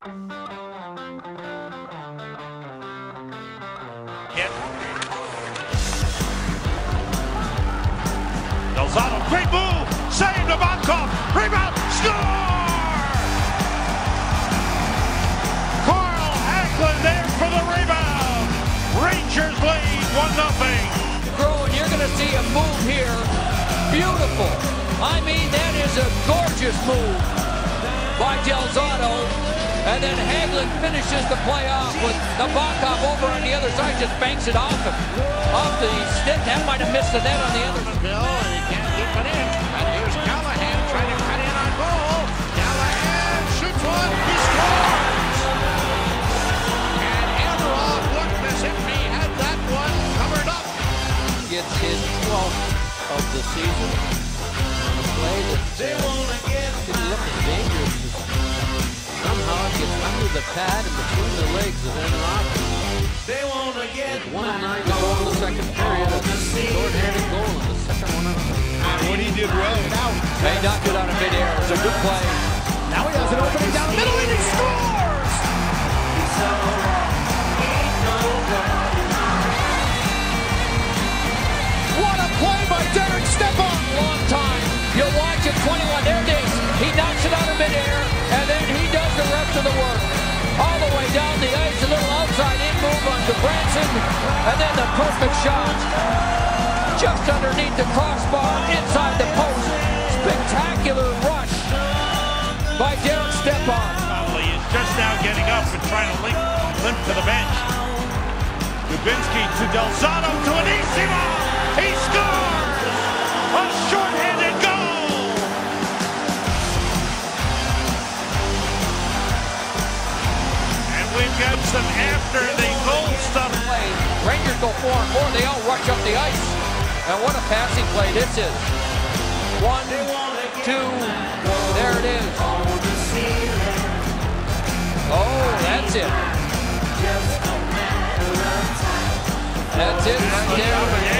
Hit. Del Zotto, great move! Save Nabokov! Rebound! Score! Carl Hagelin there for the rebound! Rangers lead 1 nothing. Grow, and you're going to see a move here. Beautiful. I mean, that is a gorgeous move by Del Zotto. And then Hagelin finishes the play off with Nabokov over on the other side, just banks it off him. Off the stick. That might have missed the net on the other. Bill, and he can't keep it in. And here's Callahan trying to cut in on goal. Callahan shoots one. He scores! And Amarov looked as if he had that one covered up. Gets his 12th of the season on a play that the pad and between the legs of Rocken. They wanna get With 109 to go in the second period. A short-handed goal in the second one. What he did well. He knocked it out of midair. It was a good play. Now he has an opening down the middle and he scores! What a play by Derek Stepan! Long time. You'll watch it 21. There it is. He knocks it out of midair, and then he does the rest of the work. In move Franson, and then the perfect shot. Just underneath the crossbar, inside the post. Spectacular rush by Derek Stepan. Connolly is just now getting up and trying to link, limp to the bench. Dubinsky to Del Zotto to Anisimov. He scores! A shorthanded And what a passing play this is. One, two, there it is. Oh, that's it. That's it right there.